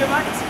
gemacht?